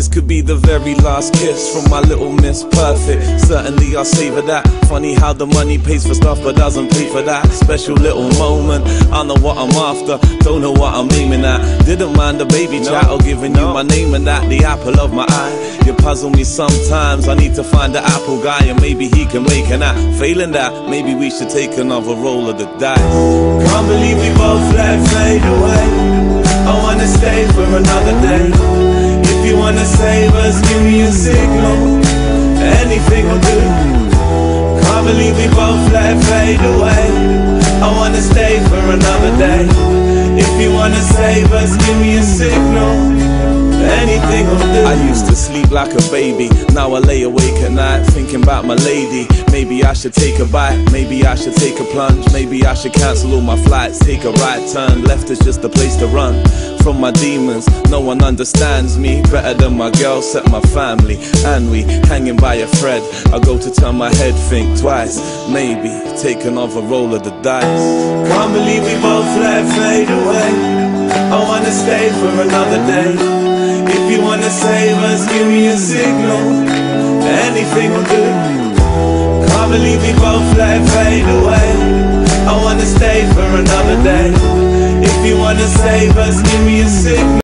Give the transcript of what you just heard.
This could be the very last kiss from my little miss perfect. Certainly I'll savor that. Funny how the money pays for stuff but doesn't pay for that. Special little moment. I know what I'm after, don't know what I'm aiming at. Didn't mind the baby chat or giving you my name and that. The apple of my eye. You puzzle me sometimes. I need to find the apple guy and maybe he can make an app. Failing that, maybe we should take another roll of the dice. Can't believe we both let fade away. Will do. Can't believe we both let fade away. I wanna stay for another day. If you wanna save us, give me a signal. Anything. I used to sleep like a baby. Now I lay awake at night thinking about my lady. Maybe I should take a bite. Maybe I should take a plunge. Maybe I should cancel all my flights. Take a right turn. Left is just a place to run from my demons. No one understands me better than my girl, set my family. And we hanging by a thread. I go to turn my head, think twice. Maybe take another roll of the dice. Can't believe we both let fade away. I wanna stay for another day. If you wanna save us, give me a signal. Anything will do. Can't believe we both let fade away. I wanna stay for another day. If you wanna save us, give me a signal.